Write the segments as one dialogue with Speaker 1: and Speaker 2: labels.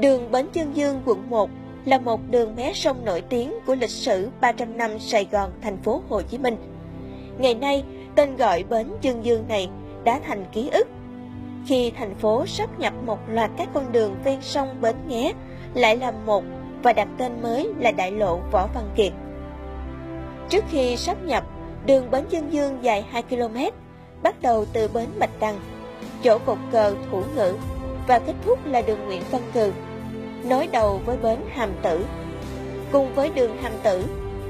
Speaker 1: Đường Bến Dương Dương quận 1 là một đường mé sông nổi tiếng của lịch sử 300 năm Sài Gòn, thành phố Hồ Chí Minh. Ngày nay, tên gọi Bến Dương Dương này đã thành ký ức. Khi thành phố sắp nhập một loạt các con đường ven sông Bến Nghé lại làm một và đặt tên mới là đại lộ Võ Văn Kiệt. Trước khi sắp nhập, đường Bến Dương Dương dài 2 km, bắt đầu từ bến Bạch Đằng, chỗ cột cờ Thủ Ngữ và kết thúc là đường Nguyễn Văn Cừ, nối đầu với bến Hàm Tử. Cùng với đường Hàm Tử,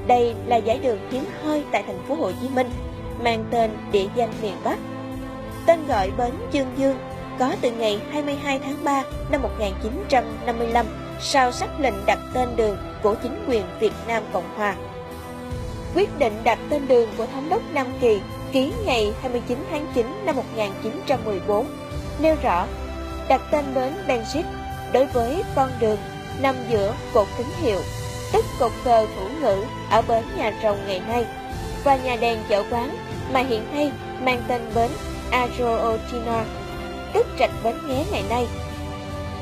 Speaker 1: đây là giải đường hiếm hoi tại thành phố Hồ Chí Minh, mang tên địa danh miền Bắc. Tên gọi bến Dương Dương có từ ngày 22 tháng 3 năm 1955 sau sắc lệnh đặt tên đường của chính quyền Việt Nam Cộng Hòa. Quyết định đặt tên đường của Thống đốc Nam Kỳ ký ngày 29 tháng 9 năm 1914 nêu rõ đặt tên bến Benshit đối với con đường nằm giữa cột tín hiệu, tức cột cờ thủ ngữ ở bến nhà rồng ngày nay và nhà đèn chợ quán mà hiện nay mang tên bến Arootina, tức trạch bến nghé ngày nay.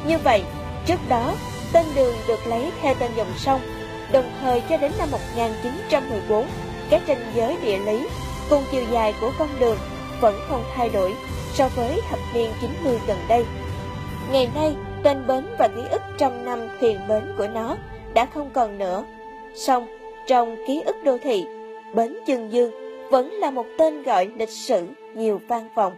Speaker 1: Như vậy, trước đó, tên đường được lấy theo tên dòng sông, đồng thời cho đến năm 1914, các ranh giới địa lý cùng chiều dài của con đường vẫn không thay đổi so với thập niên 90 gần đây. Ngày nay, tên bến và ký ức trăm năm thuyền bến của nó đã không còn nữa. Song, trong ký ức đô thị, bến Chương Dương vẫn là một tên gọi lịch sử nhiều vang vọng.